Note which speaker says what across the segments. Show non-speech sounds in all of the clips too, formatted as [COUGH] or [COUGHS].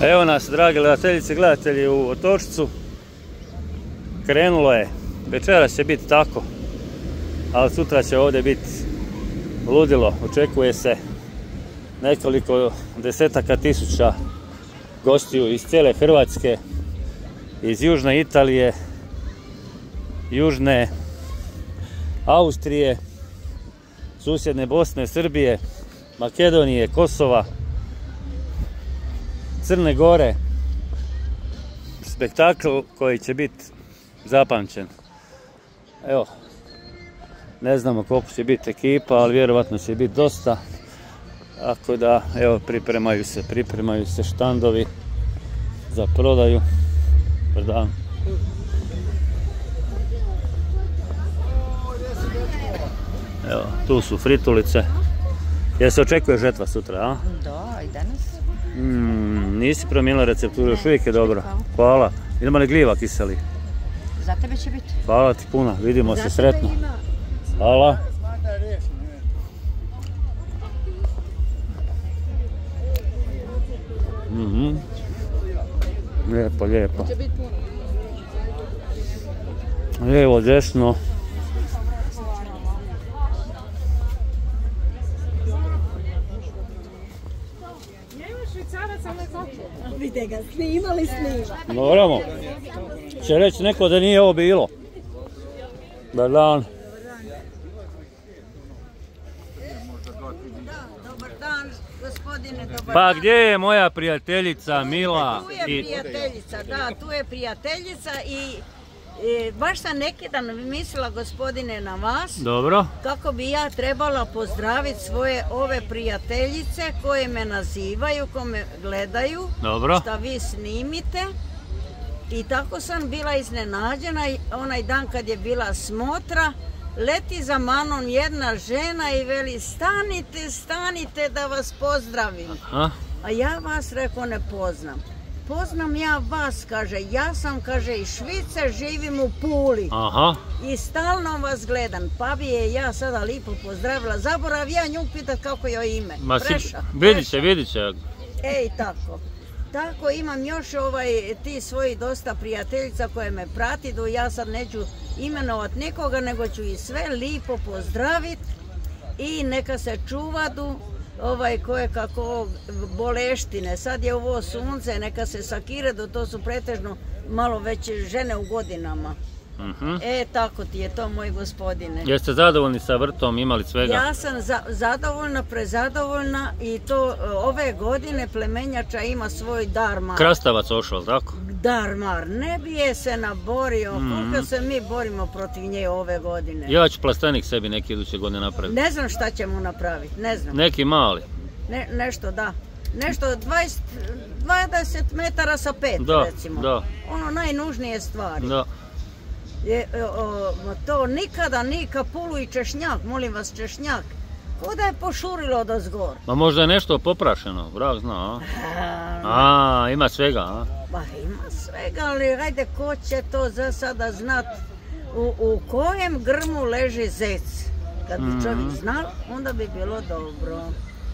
Speaker 1: Evo nas, dragi gledateljice gledatelji u Otočcu. Krenulo je. Večeras će biti tako. Ali sutra će ovdje biti ludilo. Očekuje se nekoliko desetaka tisuća gostiju iz cijele Hrvatske, iz Južne Italije, Južne Austrije, susjedne Bosne, Srbije, Makedonije, Kosova, Crne Gore. Spektakl koji će biti zapamćen. Evo, ne znamo koliko će biti ekipa, ali vjerovatno će biti dosta. Tako da, evo, pripremaju se, pripremaju se štandovi za prodaju. Pardon. Evo, tu su fritulice. Jel se očekuje žetva sutra, a?
Speaker 2: Da, i danas.
Speaker 1: Mm, nisi promijenila recepturu, još uvijek je dobro. Hvala. Idemo li gljiva kiseli?
Speaker 2: Za tebe će biti.
Speaker 1: Hvala ti puno, vidimo
Speaker 2: Za
Speaker 1: se sretno.
Speaker 2: ima.
Speaker 1: Hvala. Mhm. Lijepo, lijepo. Lijevo, desno.
Speaker 2: Vide ga, snimali snima.
Speaker 1: Moramo. Će reći neko da nije ovo bilo. Dobar dan.
Speaker 2: Dobar dan, gospodine, dobar
Speaker 1: Pa gdje je moja prijateljica Mila?
Speaker 2: Tu je prijateljica, da, tu je prijateljica i e, baš sam neki dan mislila gospodine na vas
Speaker 1: Dobro.
Speaker 2: kako bi ja trebala pozdraviti svoje ove prijateljice koje me nazivaju, koje me gledaju,
Speaker 1: Dobro.
Speaker 2: šta vi snimite. I tako sam bila iznenađena onaj dan kad je bila smotra, leti za manom jedna žena i veli stanite, stanite da vas pozdravim.
Speaker 1: A?
Speaker 2: A ja vas reko ne poznam. Poznam ja vas, kaže, ja sam, kaže, iz Švice, živim u Puli
Speaker 1: Aha.
Speaker 2: i stalno vas gledam. Pa bi je ja sada lipo pozdravila. Zaborav ja nju pitat kako joj ime.
Speaker 1: Ma si,
Speaker 2: Preša.
Speaker 1: vidit će, vidit će.
Speaker 2: Ej, tako. Tako imam još ovaj, ti svoji dosta prijateljica koje me prati, do ja sad neću imenovat nikoga, nego ću ih sve lipo pozdravit i neka se čuvadu ovaj koje kako boleštine. Sad je ovo sunce, neka se sakire, do to su pretežno malo veće žene u godinama.
Speaker 1: Mhm.
Speaker 2: E, tako ti je to, moj gospodine.
Speaker 1: Jeste zadovoljni sa vrtom, imali svega?
Speaker 2: Ja sam za- zadovoljna, prezadovoljna i to e, ove godine plemenjača ima svoj darmar.
Speaker 1: Krastavac ošao, tako?
Speaker 2: Darmar, ne bi je se naborio, koliko se mi borimo protiv nje ove godine.
Speaker 1: Ja ću plastenik sebi neki iduće godine napraviti.
Speaker 2: Ne znam šta ćemo napraviti, ne znam.
Speaker 1: Neki mali.
Speaker 2: Ne, nešto da. Nešto 20, 20 metara sa pet
Speaker 1: Da,
Speaker 2: recimo.
Speaker 1: da.
Speaker 2: Ono najnužnije stvari.
Speaker 1: Da.
Speaker 2: Je, e, o, to nikada ni kapulu i češnjak, molim vas češnjak. Ko da je pošurilo do zgor.
Speaker 1: Ma možda je nešto poprašeno, vrag zna, a? [LAUGHS] A, ima svega, a?
Speaker 2: Pa ima svega, ali hajde ko će to za sada znat u, u kojem grmu leži zec. Kad bi
Speaker 1: Mhm.
Speaker 2: čovjek znal, onda bi bilo dobro.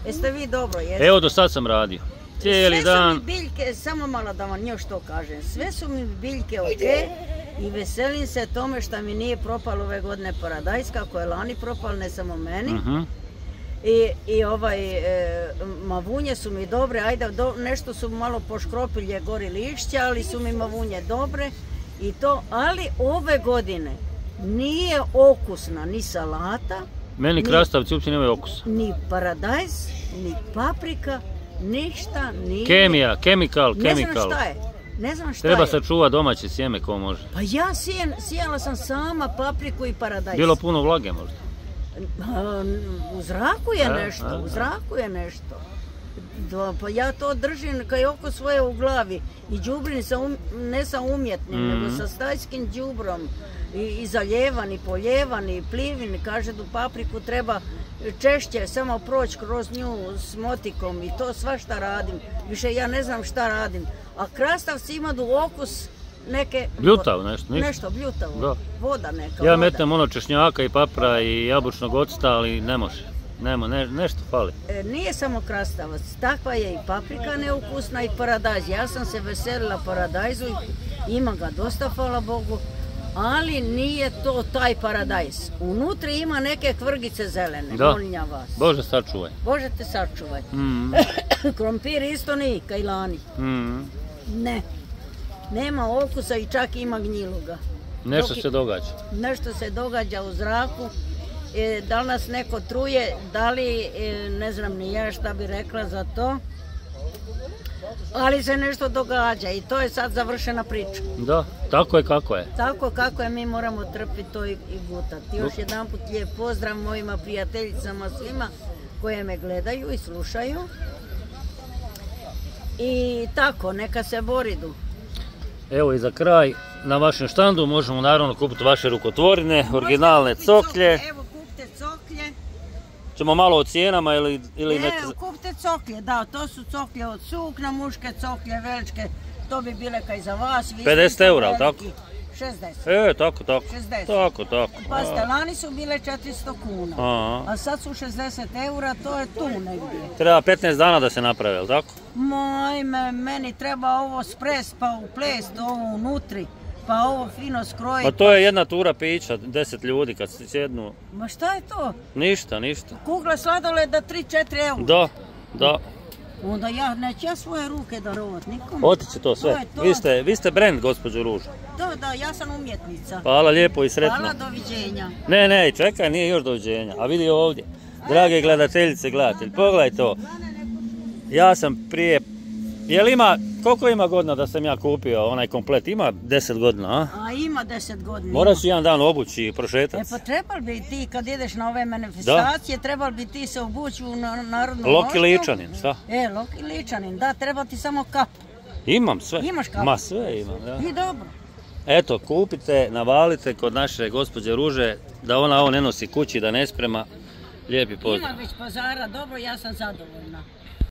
Speaker 2: Jeste vi dobro, jeste?
Speaker 1: Evo do sad sam radio. Cijeli
Speaker 2: Sve su
Speaker 1: dan.
Speaker 2: mi biljke, samo malo da vam još to kažem, sve su mi biljke ok i veselim se tome što mi nije propalo ove godine paradajs, kako je lani propal, ne samo meni.
Speaker 1: Mhm.
Speaker 2: I, i ovaj, e, mavunje su mi dobre, ajde, do- nešto su malo poškropilje gori lišća, ali su mi mavunje dobre i to, ali ove godine nije okusna ni salata,
Speaker 1: Meni
Speaker 2: Ni-
Speaker 1: krastavci uopće nemaju okusa.
Speaker 2: ni paradajz, ni paprika, ništa nije.
Speaker 1: Kemija, kemikal,
Speaker 2: Ne znam
Speaker 1: kemikal.
Speaker 2: šta je, ne znam šta
Speaker 1: Treba
Speaker 2: je.
Speaker 1: sačuva domaće sjeme ko može.
Speaker 2: Pa ja sijala sam sama papriku i paradajz.
Speaker 1: Bilo puno vlage možda.
Speaker 2: U zraku je nešto, u zraku je nešto. Pa ja to držim kaj oko svoje u glavi. I đubrim sa um- ne sa umjetnim,
Speaker 1: Mhm.
Speaker 2: nego sa stajskim đubrom. I, I zaljevan, i poljevan, i plivin. Kaže da papriku treba češće samo proći kroz nju s motikom i to svašta radim. Više ja ne znam šta radim. A krastavci imaju okus neke...
Speaker 1: Bljutav nešto, ništa.
Speaker 2: Nešto bljutavo.
Speaker 1: Da.
Speaker 2: Voda neka.
Speaker 1: Ja
Speaker 2: voda.
Speaker 1: metnem ono češnjaka i papra i jabučnog octa, ali ne može. Nema, ne, nešto fali.
Speaker 2: E, Nije samo krastavac, takva je i paprika neukusna i paradajz. Ja sam se veselila paradajzu, ima ga dosta, hvala Bogu, ali nije to taj paradajz. Unutri ima neke kvrgice zelene,
Speaker 1: Da.
Speaker 2: vas.
Speaker 1: Bože sačuvaj.
Speaker 2: Bože te sačuvaj.
Speaker 1: Mm, [COUGHS]
Speaker 2: Krompir isto ni, kajlani.
Speaker 1: mm.
Speaker 2: Ne. Nema okusa i čak ima gnjiluga.
Speaker 1: Nešto
Speaker 2: Dok-
Speaker 1: se događa.
Speaker 2: Nešto se događa u zraku. E, da li nas neko truje, da li, e, ne znam ni ja šta bi rekla za to. Ali se nešto događa i to je sad završena priča.
Speaker 1: Da, tako je kako je.
Speaker 2: Tako kako je mi moramo trpiti to i, i gutati. Još jedan put lijep pozdrav mojima prijateljicama svima koje me gledaju i slušaju. I tako, neka se boridu.
Speaker 1: Evo i za kraj, na vašem štandu možemo naravno kupiti vaše rukotvorine, originalne coklje.
Speaker 2: Evo kupite coklje.
Speaker 1: Ćemo malo o cijenama ili, ili
Speaker 2: E,
Speaker 1: neke...
Speaker 2: kupite coklje, da, to su coklje od sukna, muške coklje, veličke, to bi bile kaj za vas. vi
Speaker 1: 50
Speaker 2: ste
Speaker 1: eura, tako?
Speaker 2: 60.
Speaker 1: E, tako, tako.
Speaker 2: 60.
Speaker 1: Tako, tako.
Speaker 2: Pazite, lani su bile 400 kuna,
Speaker 1: A,
Speaker 2: a sad su 60 eura, to je tu negdje.
Speaker 1: Treba 15 dana da se napravi, jel tako?
Speaker 2: Moj, me, meni treba ovo spres, pa uplest ovo unutri, pa ovo fino
Speaker 1: Pa
Speaker 2: skrojiti.
Speaker 1: to je jedna tura pića, 10 ljudi kad se sjednu.
Speaker 2: Ma šta je to?
Speaker 1: Ništa, ništa.
Speaker 2: Kugla sladoleda 3-4 eura.
Speaker 1: Da, da.
Speaker 2: Onda ja, neću ja svoje ruke darovat nikom.
Speaker 1: Otiće to sve.
Speaker 2: To je to.
Speaker 1: Vi ste, vi ste brand, gospođo Ruža.
Speaker 2: Da, da, ja sam umjetnica.
Speaker 1: Hvala lijepo i sretno.
Speaker 2: Hvala, doviđenja.
Speaker 1: Ne, ne, čekaj, nije još doviđenja. A vidi ovdje. Drage gledateljice, gledatelj, pogledaj to. Ja sam prije... Jel ima, koliko ima godina da sam ja kupio onaj komplet? Ima 10 godina, a?
Speaker 2: A ima 10 godina.
Speaker 1: Moraš jedan dan obući i
Speaker 2: E
Speaker 1: prošetati.
Speaker 2: pa trebal bi ti kad ideš na ove manifestacije, trebal bi ti se obući u na- narodnu
Speaker 1: Loki ličanin, šta?
Speaker 2: E, Loki ličanin, da, treba ti samo kap.
Speaker 1: Imam sve.
Speaker 2: Imaš kapu?
Speaker 1: Ma sve imam, da.
Speaker 2: I dobro.
Speaker 1: Eto, kupite, navalite kod naše gospođe Ruže, da ona ovo ne nosi kući, da ne sprema. Lijepi pozdrav.
Speaker 2: Ima već pazara, dobro, ja sam zadovoljna.